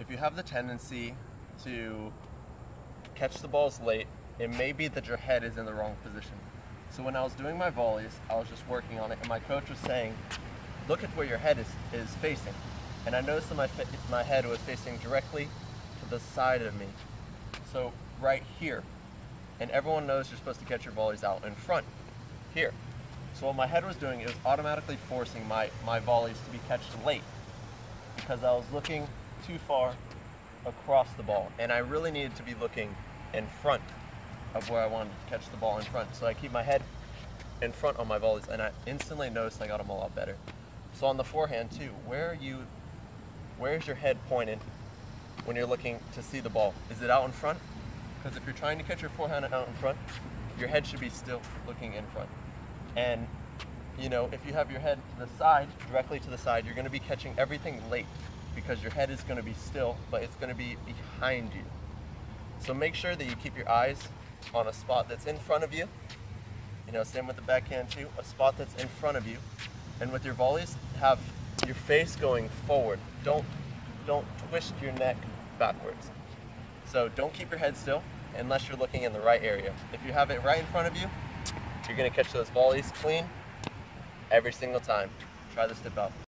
if you have the tendency to catch the balls late, it may be that your head is in the wrong position. So when I was doing my volleys, I was just working on it, and my coach was saying, look at where your head is, is facing. And I noticed that my, my head was facing directly to the side of me. So right here. And everyone knows you're supposed to catch your volleys out in front, here. So what my head was doing, it was automatically forcing my, my volleys to be catched late because I was looking too far across the ball. And I really needed to be looking in front of where I wanted to catch the ball in front. So I keep my head in front on my volleys and I instantly noticed I got them a lot better. So on the forehand too, where are you, where's your head pointed when you're looking to see the ball? Is it out in front? Because if you're trying to catch your forehand out in front, your head should be still looking in front. And you know, if you have your head to the side, directly to the side, you're going to be catching everything late because your head is going to be still, but it's going to be behind you. So make sure that you keep your eyes on a spot that's in front of you. You know, same with the backhand too, a spot that's in front of you. And with your volleys, have your face going forward. Don't don't twist your neck backwards. So don't keep your head still unless you're looking in the right area. If you have it right in front of you, you're gonna catch those volleys clean every single time. Try this tip out.